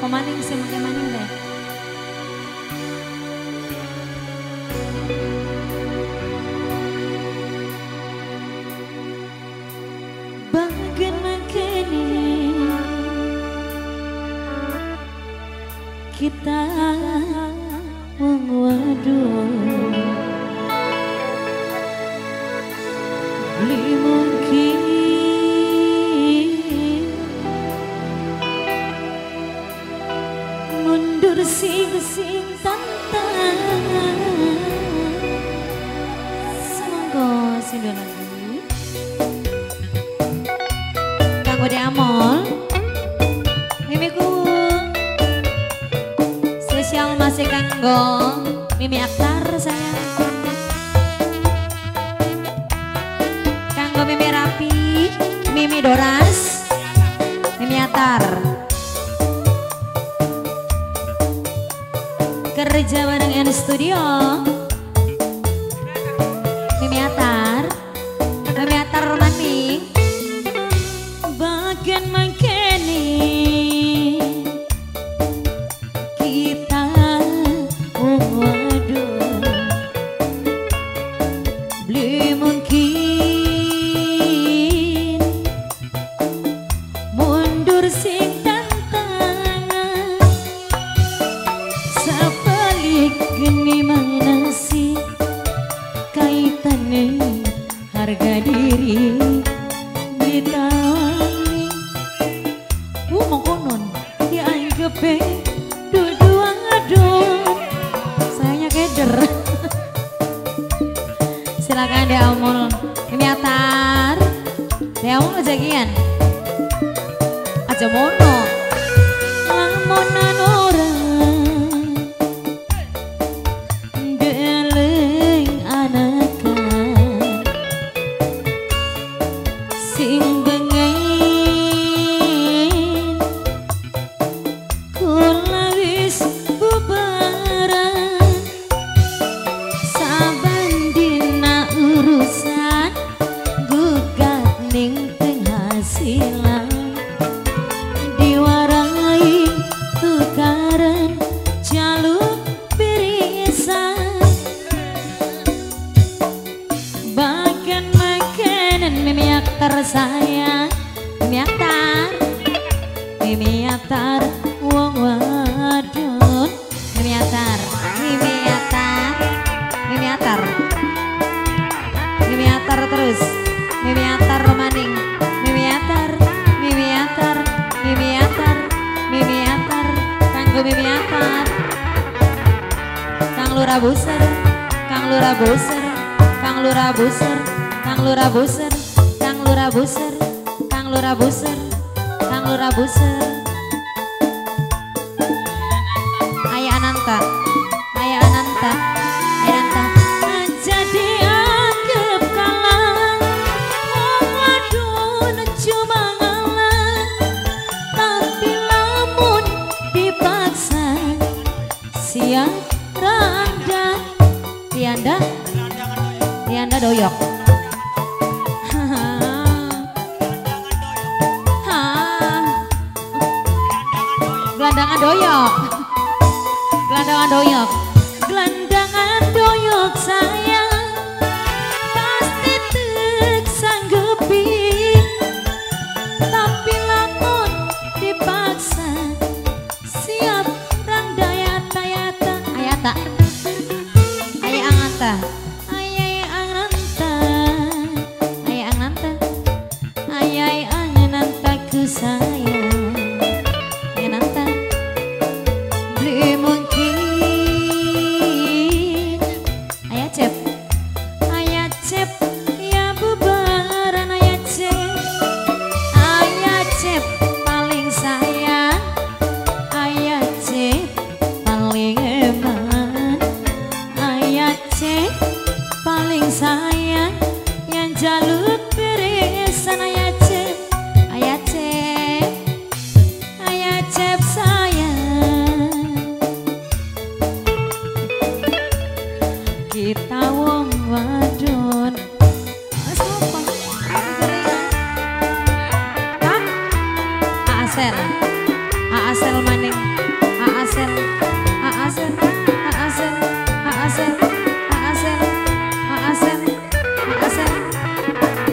Pemaning sih mungkin maning deh. Sindu lagi. Kanggo di amol. Mimiku Spesial masih kanggo Mimi Aktar sayang. Kanggo Mimi Rapi Mimi Doras Mimi Atar Kerja bareng N Studio mana sih Kaitannya harga diri. Ditawani Uh mau konon dianggap dua-dua aduh Sayangnya keder. Silakan di Amul Ini Atar. Di Amul ajagian Aja mono. Lamonan orang jalur birisan. Bahkan makanan mimi aktar sayang Mimi aktar Mimi aktar wong wadon. Mimi aktar Mimi aktar Mimi aktar Mimi aktar terus Mimi aktar maning Lura Buser Kang Lura Buser Kang Lura Buser Kang Lura Buser Kang Lura Buser Kang Lura Buser Kang Lura Buser. Ayah Ananta Tianda Tianda doyok. Gelandangan doyok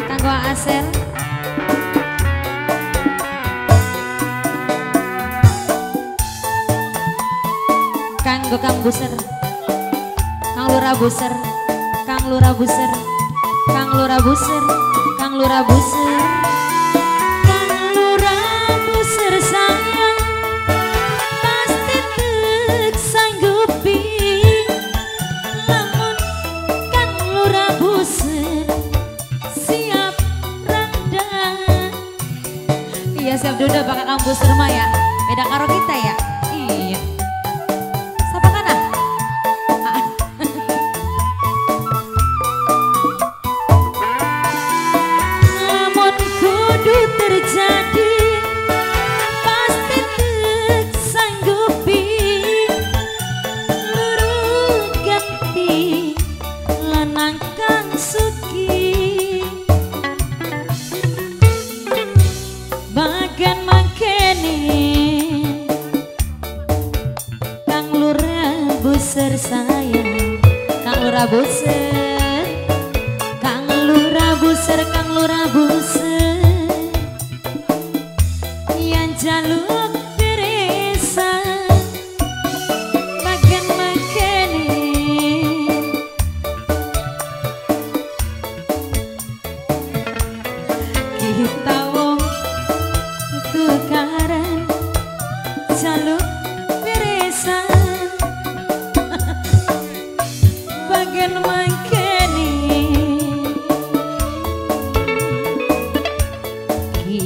Kanggo Asep. Kanggo Kang Buser, Kang Lura Buser, Kang Lura Buser, Kang Lura Buser, Kang Lura Buser. Iya siap duduk pakai Kang Buser mah ya. Beda karo kita ya sayang. Kang Lurah buser Kang Lurah buser Kang Lurah buser Yang jaluk beresan Bagan makene Kita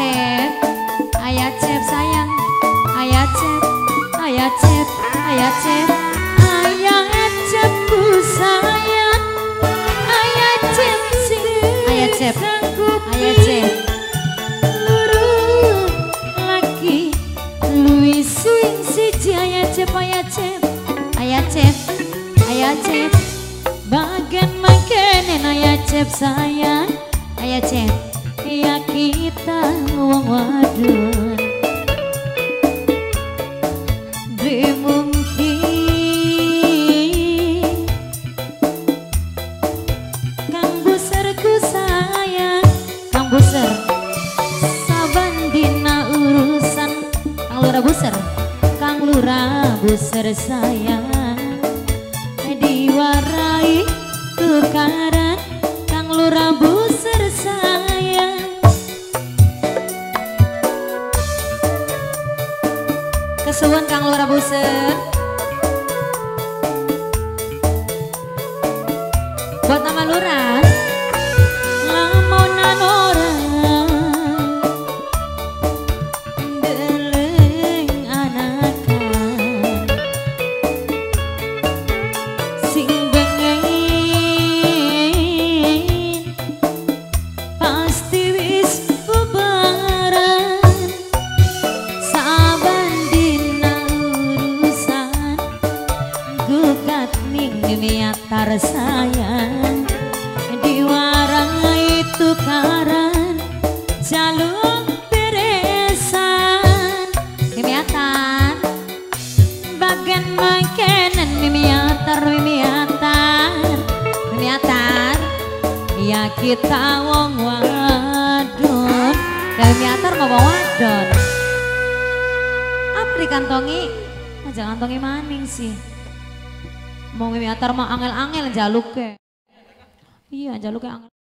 cep ayah cep sayang. Ayah cep ayah cep ayah cep. Ayah cep ku sayang. Ayah cep sing ayah cep. ayah cep. Luru lagi. Lui sing siji ayah cep ayah cep. Ayah cep. Ayah cep. Bagian makanan ayah cep sayang. Ayah cep ya kita wong wadon. Dimungkin. Kang Buser ku sayang Kang Buser. Saban dina urusan Kang Buser. Kang Lurah Buser sayang. Diwarai tukaran Kang Lurah Buser Kesuwun Kang Lurah Buser miatar sayang Diwarai tukaran Jaluk beresan Mimiatan Bagian makanan mimiatar mimiatar Mimiatar Ya kita wong wadon. Dan mimiatar mau wadon. Apa dikantongi? Jangan kantongi maning sih Mau mimiatar mah angel-angel jaluk ke. Iya jaluknya angel